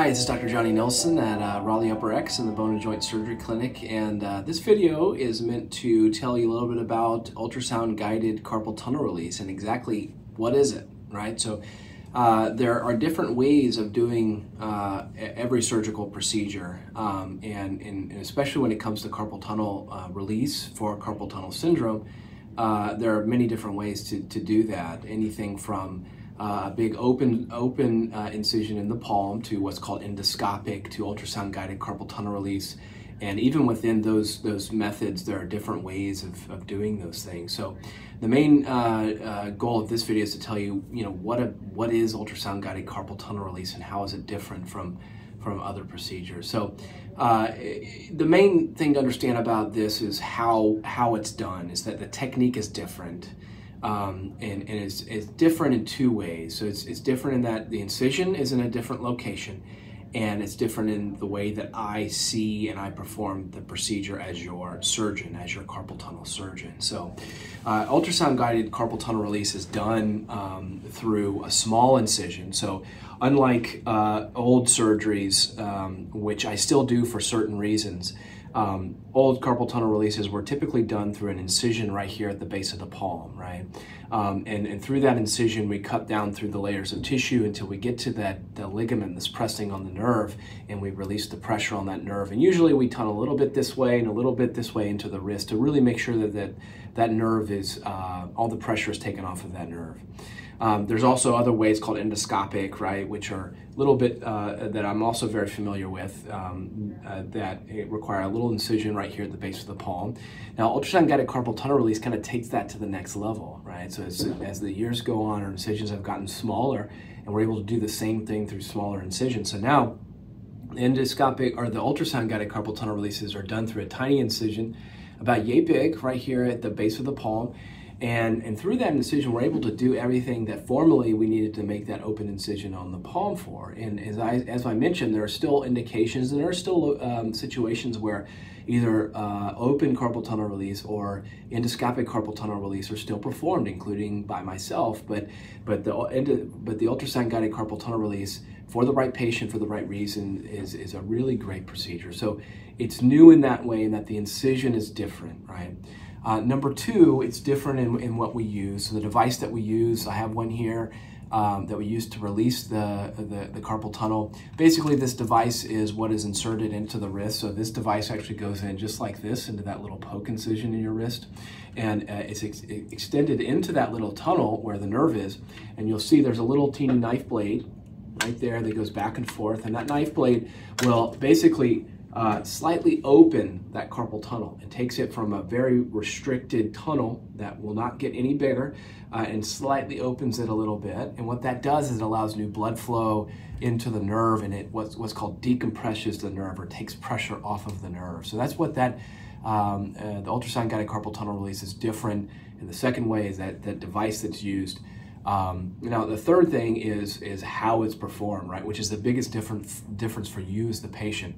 Hi, this is Dr. Johnny Nelson at uh, Raleigh Upper Ex in the Bone and Joint Surgery Clinic, and uh, this video is meant to tell you a little bit about ultrasound guided carpal tunnel release and exactly what is it, right? So uh, there are different ways of doing uh, every surgical procedure, um, and, and, especially when it comes to carpal tunnel uh, release for carpal tunnel syndrome, uh, there are many different ways to, to do that. Anything from uh, a big open open uh, incision in the palm to what's called endoscopic to ultrasound guided carpal tunnel release. And even within those those methods, there are different ways of, of doing those things. So, the main uh, uh goal of this video is to tell you, you know, what a, what is ultrasound guided carpal tunnel release and how is it different from from other procedures. So, uh, the main thing to understand about this is how how it's done. Is that the technique is different um, and, and it's, it's, different in two ways. So it's, it's different in that the incision is in a different location, and it's different in the way that I see and I perform the procedure as your surgeon, as your carpal tunnel surgeon. So, uh, ultrasound guided carpal tunnel release is done um, through a small incision. So, unlike uh, old surgeries, um, which I still do for certain reasons, um, old carpal tunnel releases were typically done through an incision right here at the base of the palm, right? Um, and, and through that incision, we cut down through the layers of tissue until we get to that the ligament that's pressing on the nerve, and we release the pressure on that nerve. And usually we tunnel a little bit this way and a little bit this way into the wrist to really make sure that that, that nerve is, uh, all the pressure is taken off of that nerve. Um, there's also other ways called endoscopic, right, which are a little bit uh, that I'm also very familiar with um, uh, that require a little incision right here at the base of the palm. Now, ultrasound guided carpal tunnel release kind of takes that to the next level, right? So as, as the years go on, our incisions have gotten smaller, and we're able to do the same thing through smaller incisions. So now, endoscopic or the ultrasound guided carpal tunnel releases are done through a tiny incision about yay big right here at the base of the palm and, and through that incision, we're able to do everything that formerly we needed to make that open incision on the palm for. And as I, as I mentioned, there are still indications and there are still um, situations where either uh, open carpal tunnel release or endoscopic carpal tunnel release are still performed, including by myself. But, but, the, but the ultrasound guided carpal tunnel release for the right patient, for the right reason, is, is a really great procedure. So it's new in that way in that the incision is different, right? Uh, number two, it's different in, in what we use. So the device that we use, I have one here um, that we use to release the, the, the, carpal tunnel. Basically, this device is what is inserted into the wrist. So this device actually goes in just like this into that little poke incision in your wrist. And uh, it's ex extended into that little tunnel where the nerve is. And you'll see there's a little teeny knife blade right there that goes back and forth. And that knife blade will basically uh, slightly open that carpal tunnel. It takes it from a very restricted tunnel that will not get any bigger uh, and slightly opens it a little bit. And what that does is it allows new blood flow into the nerve and it what's, what's called decompresses the nerve or takes pressure off of the nerve. So that's what that um, uh, the ultrasound guided carpal tunnel release is different. And the second way is that that device that's used. Um, now the third thing is is how it's performed, right? Which is the biggest difference difference for you as the patient.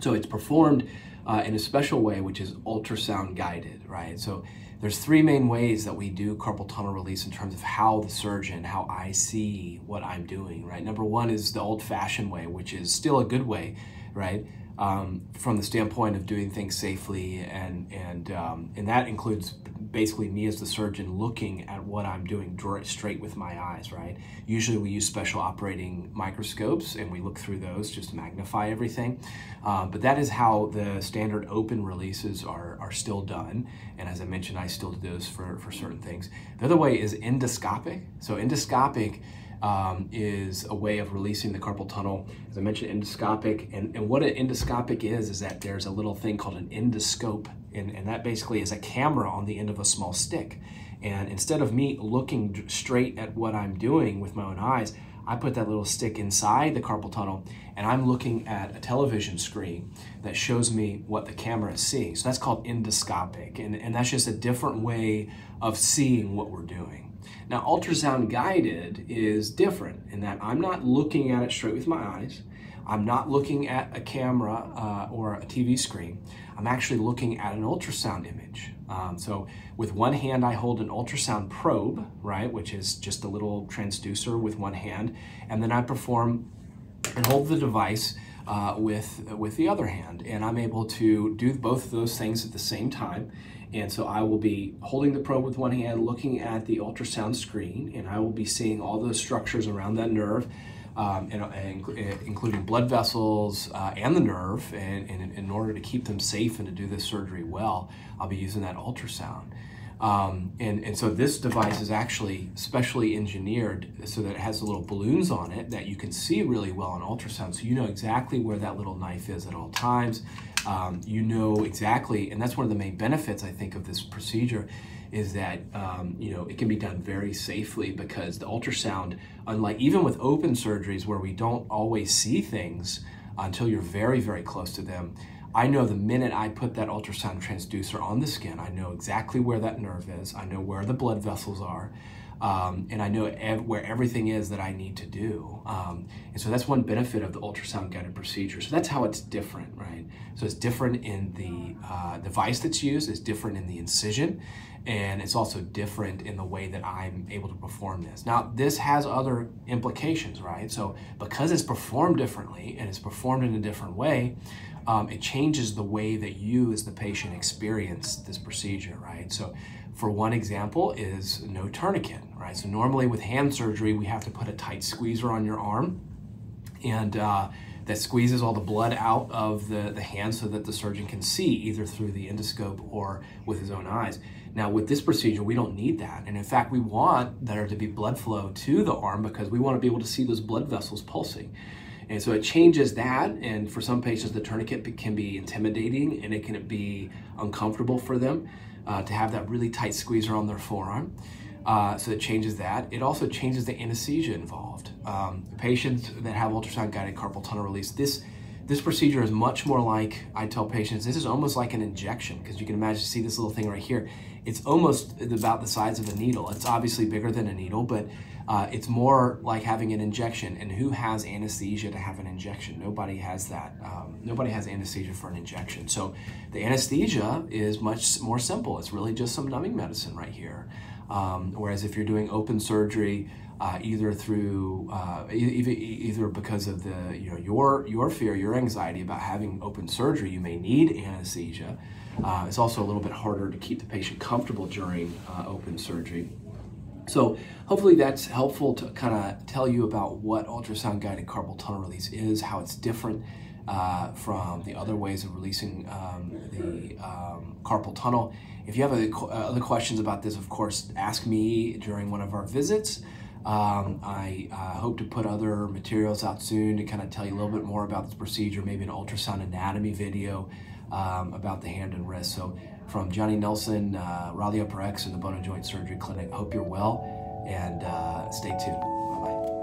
So it's performed uh, in a special way, which is ultrasound guided, right? So there's three main ways that we do carpal tunnel release in terms of how the surgeon, how I see what I'm doing, right? Number one is the old fashioned way, which is still a good way, right? Um, from the standpoint of doing things safely and, and, um, and that includes basically me as the surgeon looking at what I'm doing straight with my eyes, right? Usually we use special operating microscopes and we look through those just to magnify everything. Uh, but that is how the standard open releases are, are still done. And as I mentioned, I still do those for, for certain things. The other way is endoscopic. So endoscopic um, is a way of releasing the carpal tunnel. As I mentioned, endoscopic. And, and what an endoscopic is, is that there's a little thing called an endoscope. And, and that basically is a camera on the end of a small stick. And instead of me looking straight at what I'm doing with my own eyes, I put that little stick inside the carpal tunnel and I'm looking at a television screen that shows me what the camera is seeing. So that's called endoscopic. And, and that's just a different way of seeing what we're doing. Now, ultrasound guided is different in that I'm not looking at it straight with my eyes. I'm not looking at a camera uh, or a TV screen. I'm actually looking at an ultrasound image. Um, so with one hand, I hold an ultrasound probe, right, which is just a little transducer with one hand, and then I perform and hold the device uh, with, with the other hand. And I'm able to do both of those things at the same time. And so I will be holding the probe with one hand, looking at the ultrasound screen, and I will be seeing all those structures around that nerve, um, and, and, including blood vessels uh, and the nerve. And, and, in order to keep them safe and to do this surgery well, I'll be using that ultrasound. Um, and, and so this device is actually specially engineered so that it has little balloons on it that you can see really well on ultrasound. So you know exactly where that little knife is at all times. Um, you know exactly, and that's one of the main benefits I think of this procedure is that um, you know it can be done very safely because the ultrasound, unlike even with open surgeries where we don't always see things until you're very very close to them, I know the minute I put that ultrasound transducer on the skin, I know exactly where that nerve is. I know where the blood vessels are. Um, and I know ev where everything is that I need to do. Um, and so that's one benefit of the ultrasound guided procedure. So that's how it's different, right? So it's different in the uh, device that's used, it's different in the incision, and it's also different in the way that I'm able to perform this. Now, this has other implications, right? So because it's performed differently and it's performed in a different way, um, it changes the way that you as the patient experience this procedure, right? So for one example is no tourniquet, right? So normally with hand surgery, we have to put a tight squeezer on your arm and uh, that squeezes all the blood out of the, the hand so that the surgeon can see either through the endoscope or with his own eyes. Now with this procedure, we don't need that. And in fact, we want there to be blood flow to the arm because we want to be able to see those blood vessels pulsing. And so it changes that. And for some patients, the tourniquet can be intimidating and it can be uncomfortable for them uh, to have that really tight squeezer on their forearm. Uh, so it changes that. It also changes the anesthesia involved. Um, patients that have ultrasound guided carpal tunnel release, this this procedure is much more like I tell patients. This is almost like an injection because you can imagine see this little thing right here. It's almost about the size of a needle. It's obviously bigger than a needle, but uh, it's more like having an injection. And who has anesthesia to have an injection? Nobody has that. Um, nobody has anesthesia for an injection. So the anesthesia is much more simple. It's really just some numbing medicine right here. Um, whereas if you're doing open surgery, uh, either through uh, either, either because of the you know your your fear, your anxiety about having open surgery, you may need anesthesia. Uh, it's also a little bit harder to keep the patient comfortable during uh, open surgery. So hopefully that's helpful to kind of tell you about what ultrasound guided carpal tunnel release is, how it's different uh, from the other ways of releasing um, the um, carpal tunnel. If you have other, uh, other questions about this, of course, ask me during one of our visits. Um, I uh, hope to put other materials out soon to kind of tell you a little bit more about this procedure, maybe an ultrasound anatomy video um, about the hand and wrist. So from Johnny Nelson, uh, Raleigh Upper Ex and the Bone and Joint Surgery Clinic, I hope you're well and uh, stay tuned. Bye-bye.